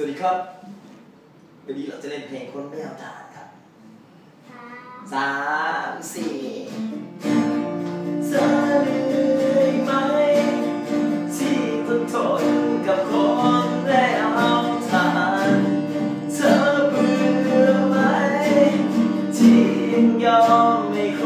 วัสดีครับ วันนี้เราจะเล่นเพลงคนไม่เอาทานครับค่ะสามสี่เธอเลยไหม ที่ต้องทนกับคนไม่เอาทานเธอเบื่อไหม ที่ยังยอมให้ค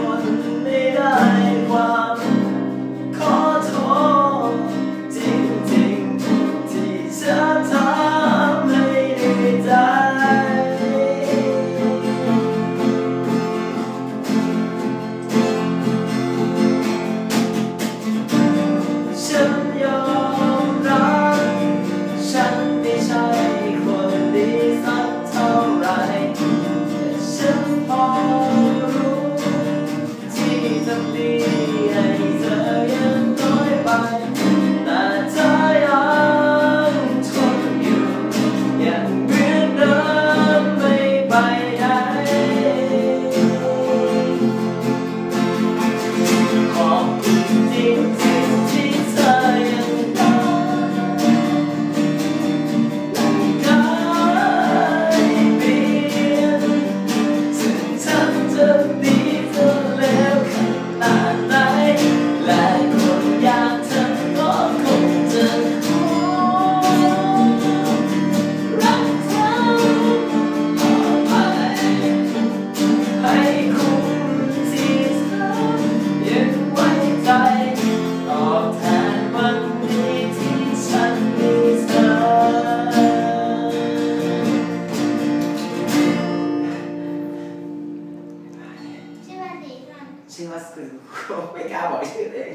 ชื่อว่าคุณครูไม่กล้าบอกชื่อเลย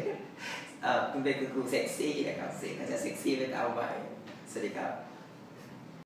เอ่อคุณเป็นคุณครูเซ็กซี่นะครับเสียงอาจะเซ็กซี่เป็นเอาไว้สวัสดีครับ